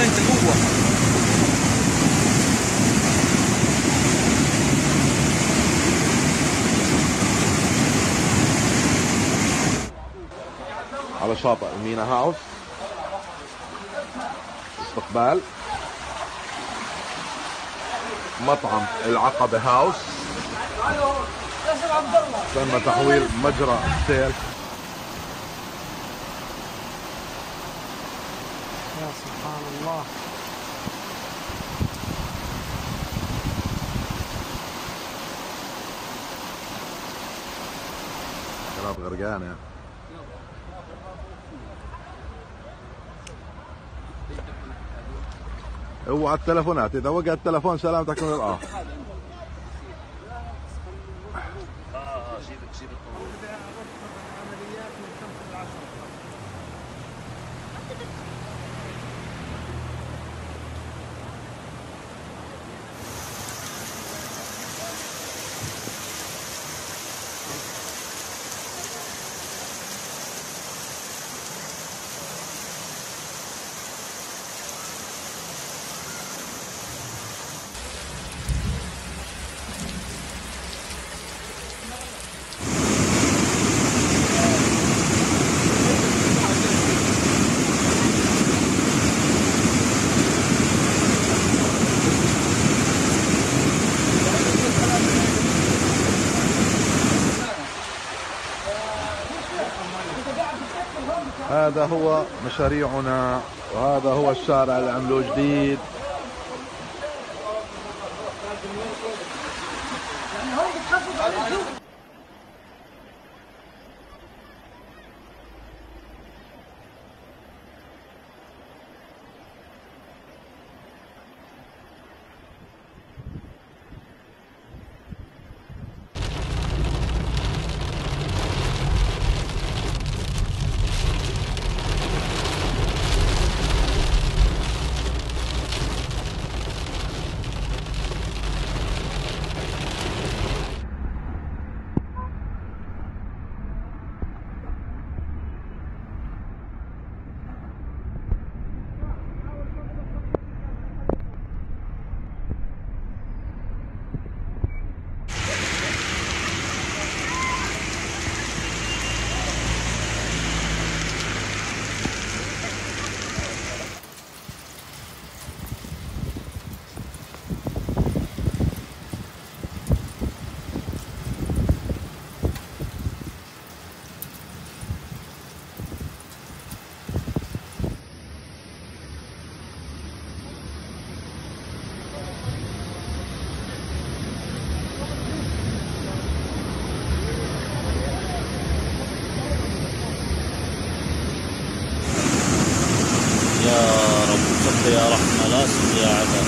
انت جوا على شاطئ المينا هاوس. استقبال مطعم العقبة هاوس. تم تحويل مجرى سيل سبحان الله. كانت غرقانة هو على التلفونات اذا وقع التلفون سلامتك من الاه هذا هو مشاريعنا وهذا هو الشارع اللي عملوه جديد. يا رحمة لا يا عذاب